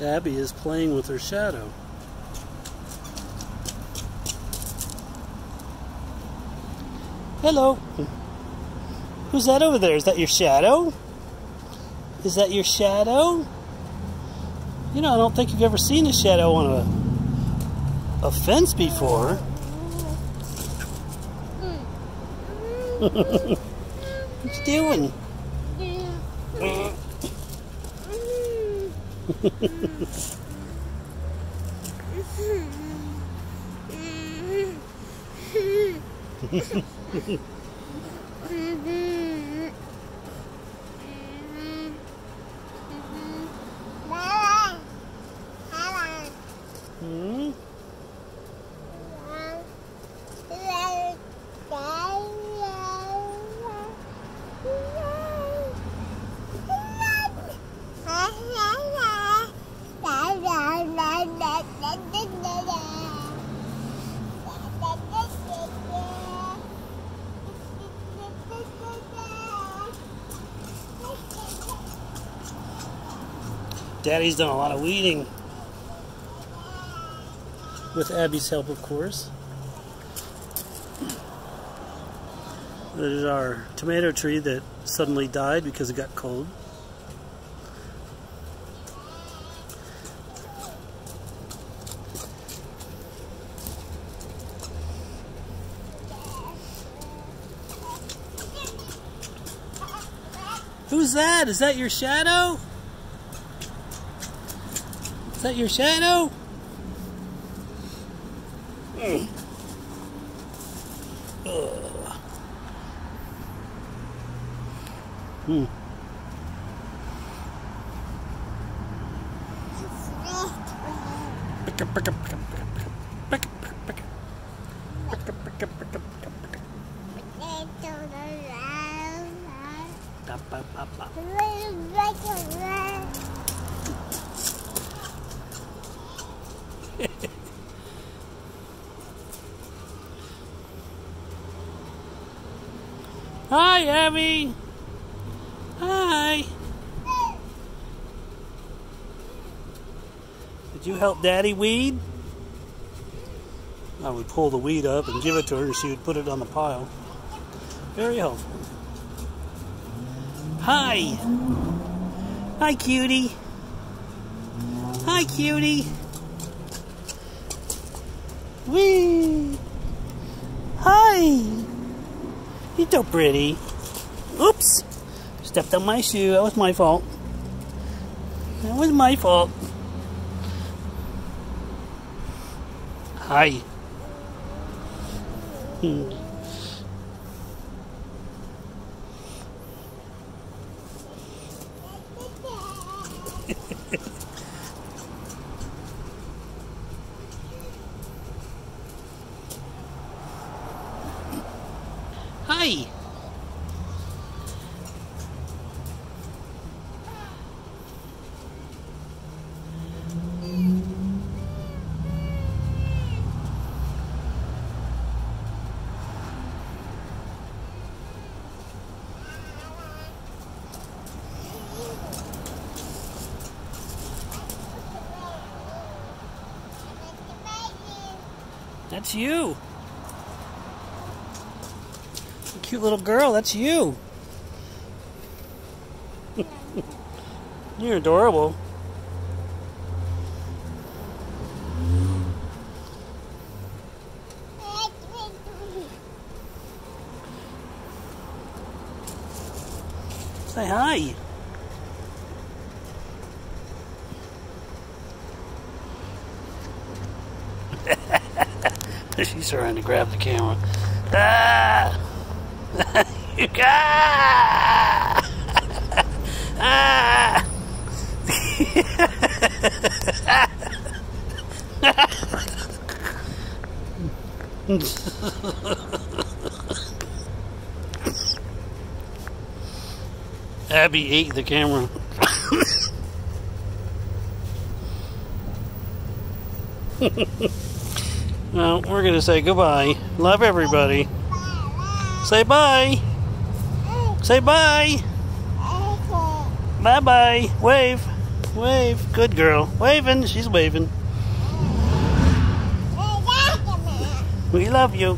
Abby is playing with her shadow. Hello. Who's that over there? Is that your shadow? Is that your shadow? You know, I don't think you've ever seen a shadow on a, a fence before. what you doing? Hmm? Daddy's done a lot of weeding. With Abby's help, of course. There's our tomato tree that suddenly died because it got cold. Who's that? Is that your shadow? Is that your shadow? Mm. Ugh. Hmm. Hi, Abby. Hi. Did you help Daddy weed? I would pull the weed up and give it to her, and she would put it on the pile. Very helpful. Hi. Hi, cutie. Hi, cutie. Wee. Hi. You're so pretty. Oops. Stepped on my shoe. That was my fault. That was my fault. Hi. Hmm. Hi. That's you. Cute little girl, that's you. You're adorable. Say hi. She's trying to grab the camera. Ah! you! Abby ate the camera. well, we're going to say goodbye. Love everybody. Say bye. Say bye. Bye bye. Wave. Wave. Good girl. Waving. She's waving. We love you.